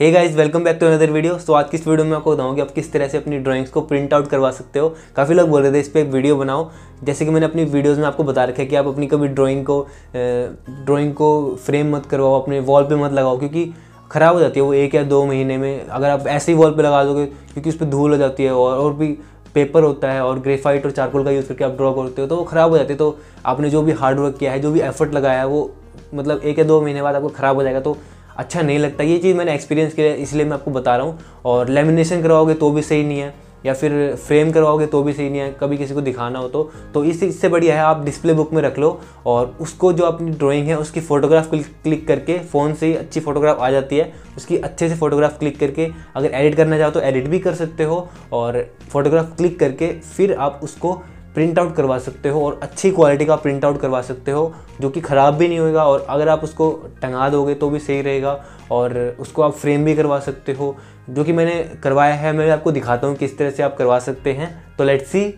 Hey guys welcome back to another video तो आज की इस वीडियो में आपको बताऊँ कि आप किस तरह से अपनी ड्राइंग्स को प्रिंट आउट करवा सकते हो। काफ़ी लोग बोल रहे थे, इस पर एक वीडियो बनाओ। जैसे कि मैंने अपनी वीडियोस में आपको बता रखा है कि आप अपनी कभी ड्राइंग को ड्राइंग को फ्रेम मत करवाओ, अपने वॉल पे मत लगाओ, क्योंकि ख़राब हो जाती है वो एक या दो महीने में। अगर आप ऐसे ही वॉल पर लगा दोगे, क्योंकि उस पर धूल हो जाती है और और भी पेपर होता है और ग्रेफाइट और चारकोल का यूज़ करके आप ड्रॉ करते हो तो वो ख़राब हो जाती है। तो आपने जो भी हार्ड वर्क किया है, जो भी एफर्ट लगाया है, वो मतलब एक या दो महीने बाद आपको ख़राब हो जाएगा। तो अच्छा नहीं लगता। ये चीज़ मैंने एक्सपीरियंस किया इसलिए मैं आपको बता रहा हूँ। और लेमिनेशन करवाओगे तो भी सही नहीं है, या फिर फ्रेम करवाओगे तो भी सही नहीं है, कभी किसी को दिखाना हो तो। तो इस इससे बढ़िया है, आप डिस्प्ले बुक में रख लो और उसको जो अपनी ड्राइंग है, उसकी फ़ोटोग्राफ क्लिक करके फ़ोन से ही अच्छी फ़ोटोग्राफ आ जाती है। उसकी अच्छे से फ़ोटोग्राफ क्लिक करके अगर एडिट करना चाहो तो एडिट भी कर सकते हो और फोटोग्राफ क्लिक करके फिर आप उसको प्रिंट आउट करवा सकते हो और अच्छी क्वालिटी का प्रिंट आउट करवा सकते हो, जो कि ख़राब भी नहीं होएगा और अगर आप उसको टंगा दोगे तो भी सही रहेगा और उसको आप फ्रेम भी करवा सकते हो, जो कि मैंने करवाया है, मैं आपको दिखाता हूँ किस तरह से आप करवा सकते हैं। तो लेट्स सी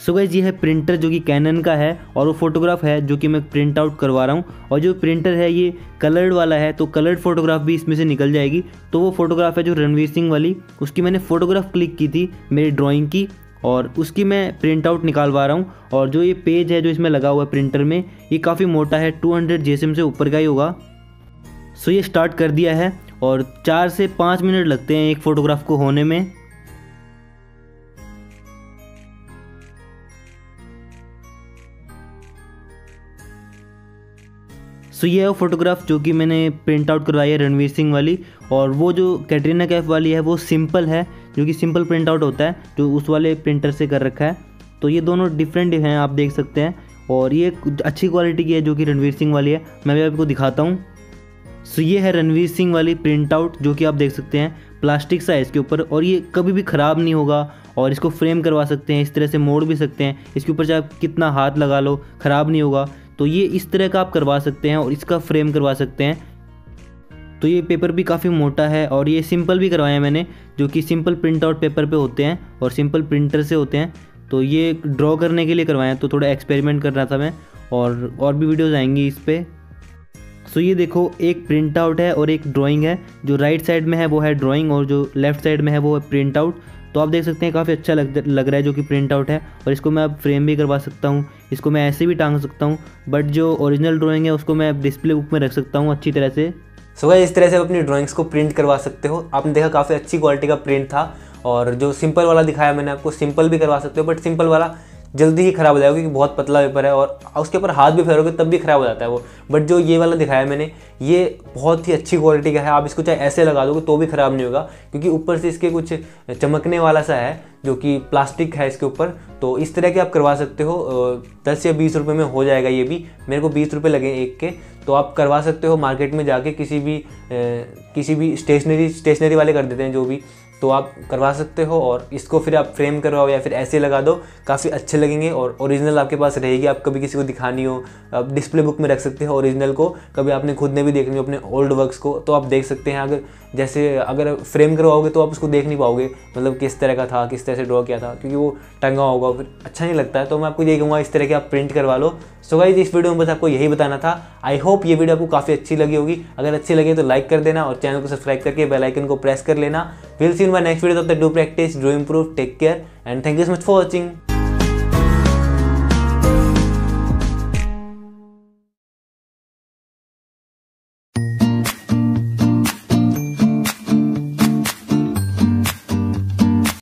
सो गाइज़ ये है प्रिंटर जो कि कैनन का है और वो फोटोग्राफ है जो कि मैं प्रिंट आउट करवा रहा हूँ और जो प्रिंटर है ये कलर्ड वाला है तो कलर्ड फोटोग्राफ भी इसमें से निकल जाएगी। तो वो फोटोग्राफ है जो रणवीर सिंह वाली, उसकी मैंने फ़ोटोग्राफ क्लिक की थी मेरी ड्राइंग की और उसकी मैं प्रिंट आउट निकालवा रहा हूँ। और जो ये पेज है जो इसमें लगा हुआ है प्रिंटर में ये काफ़ी मोटा है 200 हंड्रेड से ऊपर का ही होगा। सो ये स्टार्ट कर दिया है और चार से पाँच मिनट लगते हैं एक फ़ोटोग्राफ को होने में। सो so, ये है फोटोग्राफ जो कि मैंने प्रिंट आउट करवाई है रणवीर सिंह वाली और वो जो कैटरीना कैफ वाली है वो सिंपल है। जो कि सिंपल प्रिंट आउट होता है जो उस वाले प्रिंटर से कर रखा है। तो ये दोनों डिफरेंट हैं, आप देख सकते हैं। और ये अच्छी क्वालिटी की है, जो कि रणवीर सिंह वाली है। मैं भी आपको दिखाता हूँ। सो ये है रणवीर सिंह वाली प्रिंट आउट जो कि आप देख सकते हैं प्लास्टिक सा है इसके ऊपर। और ये कभी भी ख़राब नहीं होगा, और इसको फ्रेम करवा सकते हैं, इस तरह से मोड़ भी सकते हैं। इसके ऊपर चाहे कितना हाथ लगा लो, ख़राब नहीं होगा। तो ये इस तरह का आप करवा सकते हैं, और इसका फ्रेम करवा सकते हैं। तो ये पेपर भी काफ़ी मोटा है और ये सिंपल भी करवाया मैंने, जो कि सिंपल प्रिंट आउट पेपर पे होते हैं और सिंपल प्रिंटर से होते हैं। तो ये ड्रॉ करने के लिए करवाया तो थोड़ा एक्सपेरिमेंट कर रहा था मैं और और भी वीडियोज़ आएँगी इस पर सो ये देखो, एक प्रिंट आउट है और एक ड्राइंग है, जो राइट साइड में है वो है ड्राइंग और जो लेफ़्ट साइड में है वो है प्रिंट आउट तो आप देख सकते हैं काफ़ी अच्छा लग लग रहा है जो कि प्रिंट आउट है और इसको मैं अब फ्रेम भी करवा सकता हूँ। इसको मैं ऐसे भी टांग सकता हूँ बट जो ओरिजिनल ड्राइंग है उसको मैं डिस्प्ले बुक में रख सकता हूँ अच्छी तरह से। सो so इस तरह से आप अपनी ड्राइंग्स को प्रिंट करवा सकते हो। आपने देखा काफ़ी अच्छी क्वालिटी का प्रिंट था और जो सिंपल वाला दिखाया मैंने आपको सिंपल भी करवा सकते हो बट सिंपल वाला जल्दी ही ख़राब हो जाएगा क्योंकि बहुत पतला पेपर है और उसके ऊपर हाथ भी फेरोगे तब भी ख़राब हो जाता है वो। बट जो ये वाला दिखाया मैंने, ये बहुत ही अच्छी क्वालिटी का है। आप इसको चाहे ऐसे लगा दोगे तो भी ख़राब नहीं होगा, क्योंकि ऊपर से इसके कुछ चमकने वाला सा है, जो कि प्लास्टिक है इसके ऊपर। तो इस तरह के आप करवा सकते हो दस या बीस रुपये में हो जाएगा ये भी। मेरे को बीस रुपये लगे एक के। तो आप करवा सकते हो मार्केट में जाके किसी भी किसी भी स्टेशनरी स्टेशनरी वाले कर देते हैं जो भी। तो आप करवा सकते हो और इसको फिर आप फ्रेम करवाओ या फिर ऐसे लगा दो, काफ़ी अच्छे लगेंगे और ओरिजिनल आपके पास रहेगी। आप कभी किसी को दिखानी हो, आप डिस्प्ले बुक में रख सकते हो ओरिजिनल को, कभी आपने खुद ने भी देखनी हो अपने ओल्ड वर्क्स को तो आप देख सकते हैं। अगर जैसे अगर फ्रेम करवाओगे तो आप उसको देख नहीं पाओगे मतलब किस तरह का था, किस तरह से ड्रॉ किया था, क्योंकि वो टंगा होगा, फिर अच्छा नहीं लगता है। तो मैं आपको ये कहूँगा, इस तरह के आप प्रिंट करवा लो सो गाइज़ इस वीडियो में बस आपको यही बताना था। आई होप ये वीडियो आपको काफ़ी अच्छी लगी होगी। अगर अच्छी लगे तो लाइक कर देना और चैनल को सब्सक्राइब करके बेल आइकन को प्रेस कर लेना। Will see in my next video तब do practice do improve take care and thank you so much for watching